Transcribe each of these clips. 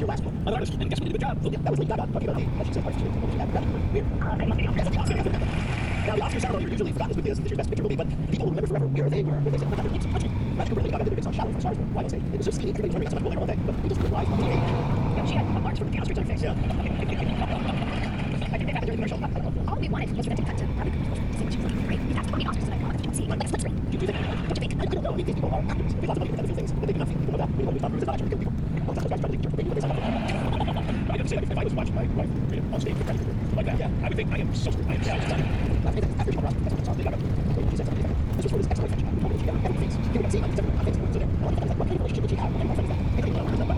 your last one. I'm an artist, and guess who did a job? That was Lady Gaga. About hey, she said artist. She weird. The. Now, the Oscar ceremony usually forgotten with this, this best picture movie, but people will remember forever where they were when they said, "Look, it's country." That's Lady Gaga did a "Shallow" for Stars. Why don't say it was so skinny, everybody was wondering how much money but we just realized the age. Yeah, she had marks from the Oscars on her face. Yeah. I they had to do a commercial. All we wanted was for them to cut to Bradley Cooper saying she was looking great. We have to the Oscars tonight. Let's see. Let's let's ring. Do you think? What do you think? I don't know. I mean, these people are actors. There's lots of for them to do things that they. People that. People. Oh, that's what people. They do what they say. I gotta say, if I was watching my wife on stage Cooper like that, yeah, I would think I am so screwed. I am so screwed. That's it. After she comes around, that's what. She said something. This was for this ex-boyfriend. She got she got having things. You know, seeing like several things. So there, a of times, like, what kind of relationship did she have? And my friend is like, I think, you know, but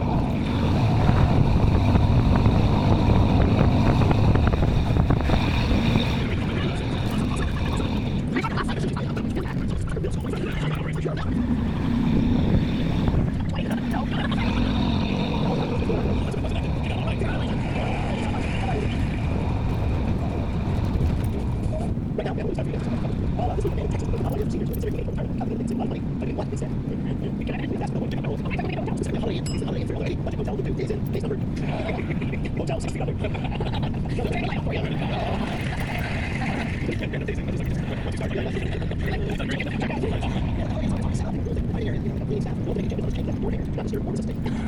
Right now, everyone's talking about this. All of this is in Texas. All of them seniors. It's very good. I'm having to say a lot of money. I mean, what is that? We can actually ask the one to know. I'm going to go. It's a holiday. It's a holiday for already. But hotel, the two days in, days number. Hotel, 60 dollars. Another day, like, for you. Once you start doing that,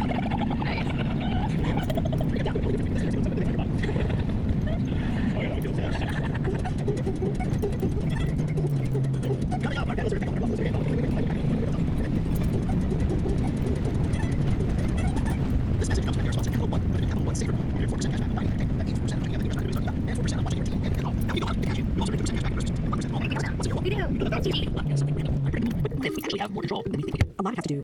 we do. We If we actually have more control, then we think. A lot has to do.